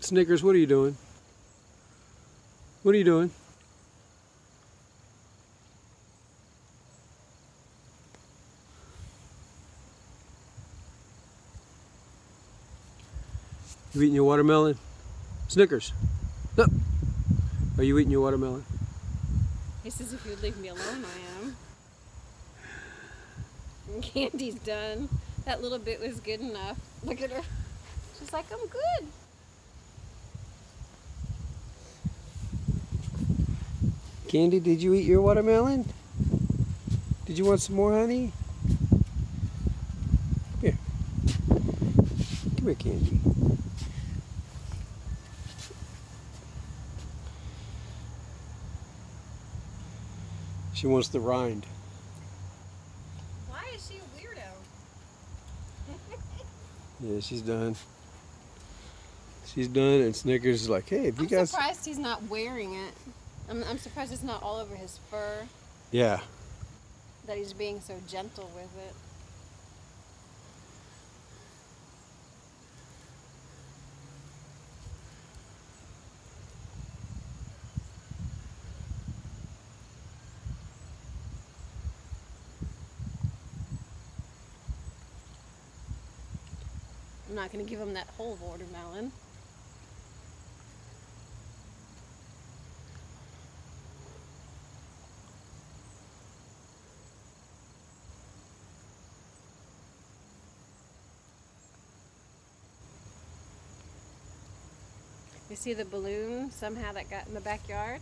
Snickers, what are you doing? What are you doing? You eating your watermelon? Snickers. No. Are you eating your watermelon? He says if you'd leave me alone, I am. And Candy's done. That little bit was good enough. Look at her. She's like, I'm good. Candy, did you eat your watermelon? Did you want some more honey? Come here. Come here, Candy. She wants the rind. Why is she a weirdo? Yeah, she's done. She's done, and Snickers is like, hey, if you I'm guys. surprised he's not wearing it. I'm, I'm surprised it's not all over his fur. Yeah. That he's being so gentle with it. I'm not going to give him that whole watermelon. You see the balloon somehow that got in the backyard?